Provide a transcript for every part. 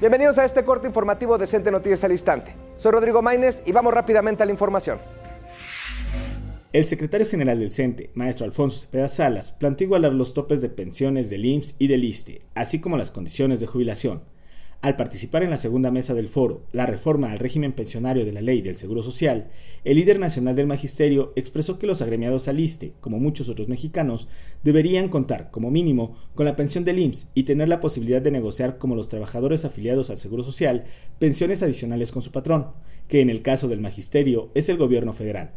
Bienvenidos a este corte informativo de Cente Noticias al Instante. Soy Rodrigo Maínez y vamos rápidamente a la información. El secretario general del CENTE, maestro Alfonso Cepeda Salas, planteó igualar los topes de pensiones del IMSS y del ISTE, así como las condiciones de jubilación. Al participar en la segunda mesa del foro, la reforma al régimen pensionario de la ley del Seguro Social, el líder nacional del magisterio expresó que los agremiados al ISTE, como muchos otros mexicanos, deberían contar, como mínimo, con la pensión del IMSS y tener la posibilidad de negociar como los trabajadores afiliados al Seguro Social pensiones adicionales con su patrón, que en el caso del magisterio es el gobierno federal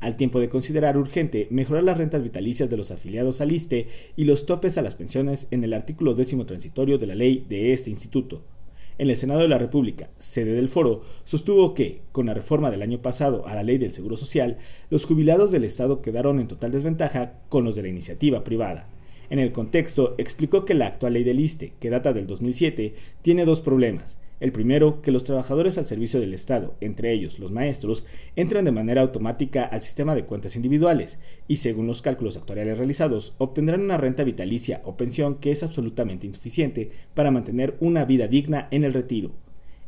al tiempo de considerar urgente mejorar las rentas vitalicias de los afiliados al ISTE y los topes a las pensiones en el artículo décimo transitorio de la ley de este instituto. En el Senado de la República, sede del foro, sostuvo que, con la reforma del año pasado a la ley del Seguro Social, los jubilados del Estado quedaron en total desventaja con los de la iniciativa privada. En el contexto, explicó que la actual ley del ISTE, que data del 2007, tiene dos problemas. El primero, que los trabajadores al servicio del Estado, entre ellos los maestros, entran de manera automática al sistema de cuentas individuales y, según los cálculos actuariales realizados, obtendrán una renta vitalicia o pensión que es absolutamente insuficiente para mantener una vida digna en el retiro.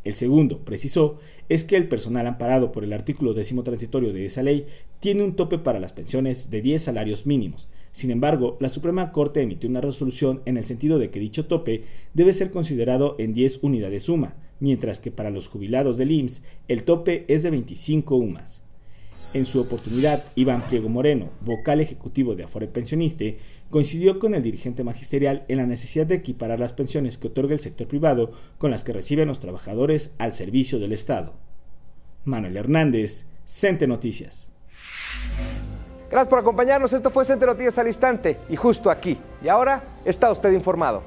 El segundo, precisó, es que el personal amparado por el artículo décimo transitorio de esa ley tiene un tope para las pensiones de 10 salarios mínimos. Sin embargo, la Suprema Corte emitió una resolución en el sentido de que dicho tope debe ser considerado en 10 unidades suma, mientras que para los jubilados del IMSS el tope es de 25 UMAS. En su oportunidad, Iván Pliego Moreno, vocal ejecutivo de Afore Pensioniste, coincidió con el dirigente magisterial en la necesidad de equiparar las pensiones que otorga el sector privado con las que reciben los trabajadores al servicio del Estado. Manuel Hernández, Cente Noticias. Gracias por acompañarnos. Esto fue Cente Noticias al Instante y justo aquí. Y ahora está usted informado.